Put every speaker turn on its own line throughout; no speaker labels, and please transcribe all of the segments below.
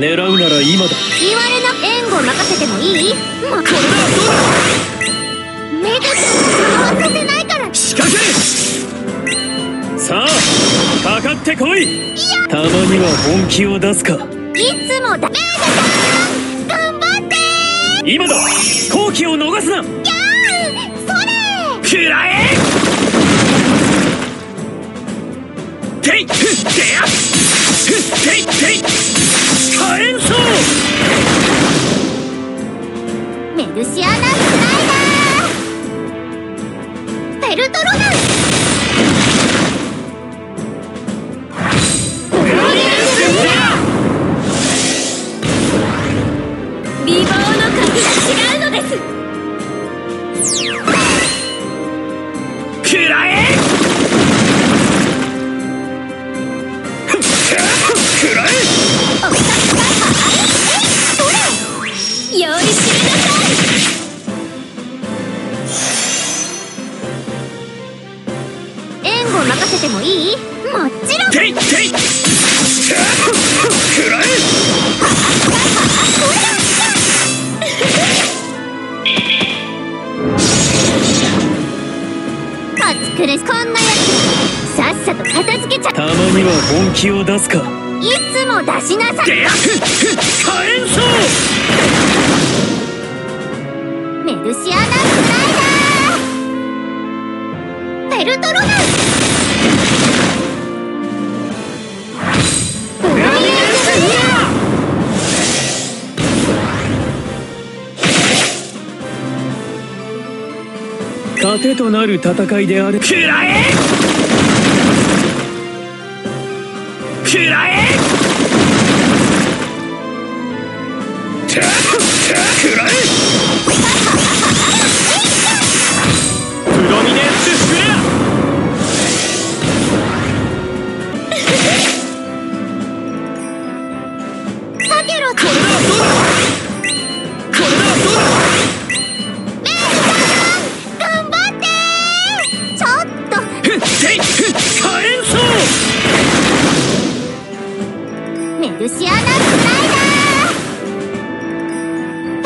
今だ。
言われな援護任せてもいい？まこれだそうだ？メグちゃんはさせないから。
仕掛けさあかかってこい。たまには本気を出すか。
いつもだメグちゃん頑張って。
今だ。好機を逃すな。
やーそれ。
食らえていてや。ていてい火炎層
メルシアナスライダー。ペルトロナ美貌の数が違うのです。
食らえ
せてもいい？もちろん。
ていてい食らえ。
暑苦しこんなやつ。さっさと片付けちゃ。
たまには本気を出すか。
いつも出しなさい。
火炎層
メルシアナスライダーペルトロナ
糧となる戦いである。くらえ！くらえ！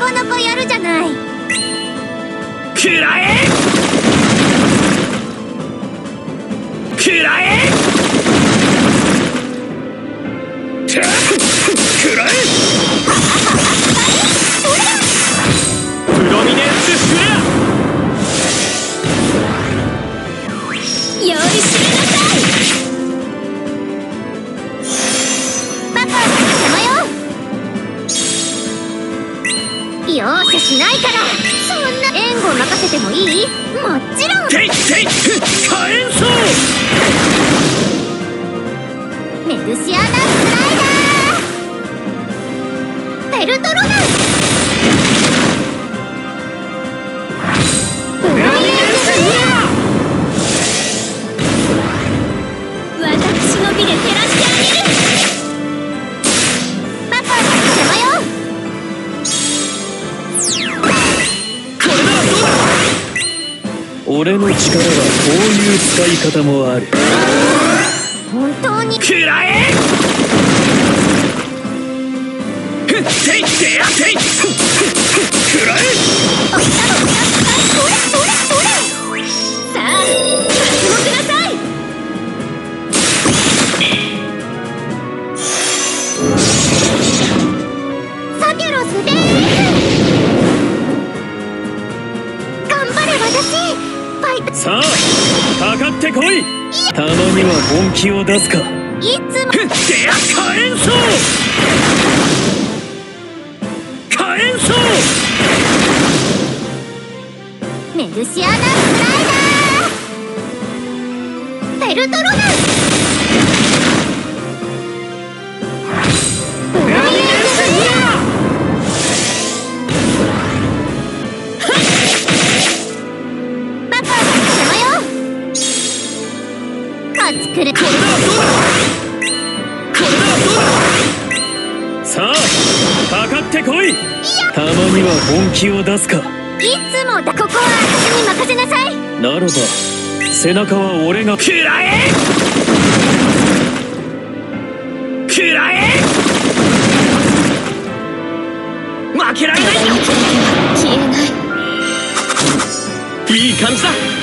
よな
か
なかやるじゃない。
くらえ？くらえ？
しないから。そんな。援護任せてもいい？もちろん。
俺の力はこういう使い方もある。
本当に。
食らえ！ふっていって！や食らえ！
れそれそれさあ脱目なさい。私ファイト
さあかかってこい。たまには本気を出すか。
いつも。
ふってや火炎層火炎層
メルシアナスライダー。ペルトロナ
作るこれならどうだ
これならどうだ
さあかかってこい。たまには本気を出すか。
いつもだ。ここは私に任せなさい。
ならば背中は俺が。くらえ！くらえ！負けられない！
消えない。
いい感じだ。